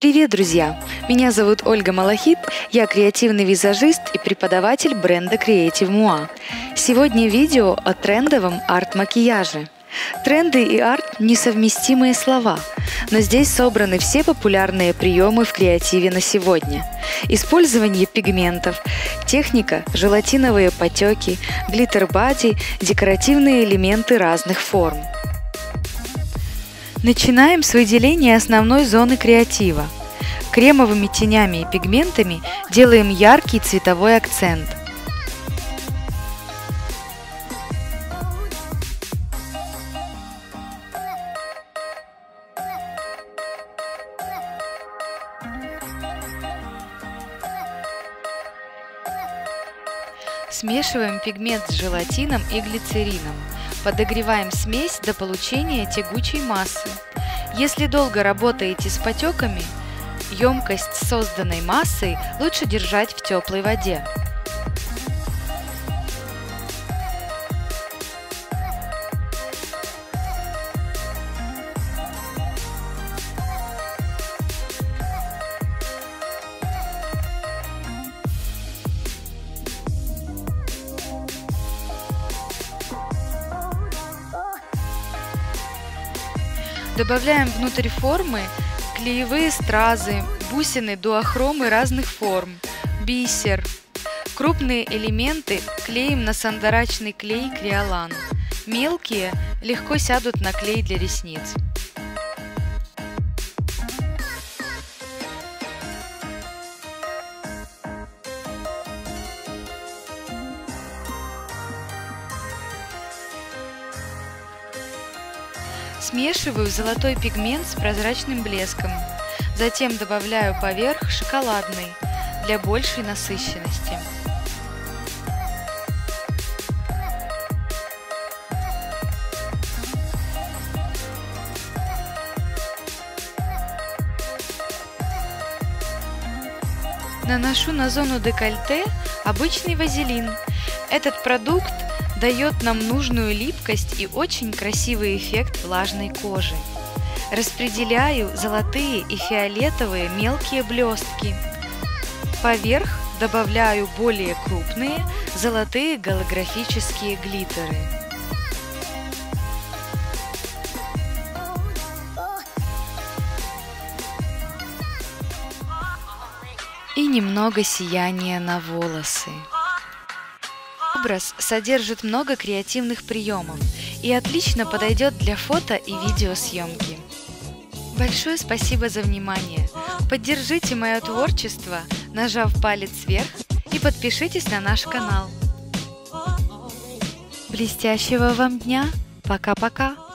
Привет, друзья! Меня зовут Ольга Малахит, я креативный визажист и преподаватель бренда Creative Moi. Сегодня видео о трендовом арт-макияже. Тренды и арт – несовместимые слова, но здесь собраны все популярные приемы в креативе на сегодня. Использование пигментов, техника, желатиновые потеки, глиттер-бади, декоративные элементы разных форм. Начинаем с выделения основной зоны креатива. Кремовыми тенями и пигментами делаем яркий цветовой акцент. Смешиваем пигмент с желатином и глицерином. Подогреваем смесь до получения тягучей массы. Если долго работаете с потеками, емкость созданной массой лучше держать в теплой воде. Добавляем внутрь формы клеевые стразы, бусины, дуохромы разных форм, бисер. Крупные элементы клеим на сандарачный клей Креолан. Мелкие легко сядут на клей для ресниц. Смешиваю золотой пигмент с прозрачным блеском. Затем добавляю поверх шоколадный для большей насыщенности. Наношу на зону декольте обычный вазелин. Этот продукт дает нам нужную липкость и очень красивый эффект влажной кожи. Распределяю золотые и фиолетовые мелкие блестки. Поверх добавляю более крупные золотые голографические глиттеры. И немного сияния на волосы. Образ содержит много креативных приемов и отлично подойдет для фото и видеосъемки. Большое спасибо за внимание. Поддержите мое творчество, нажав палец вверх и подпишитесь на наш канал. Блестящего вам дня! Пока-пока!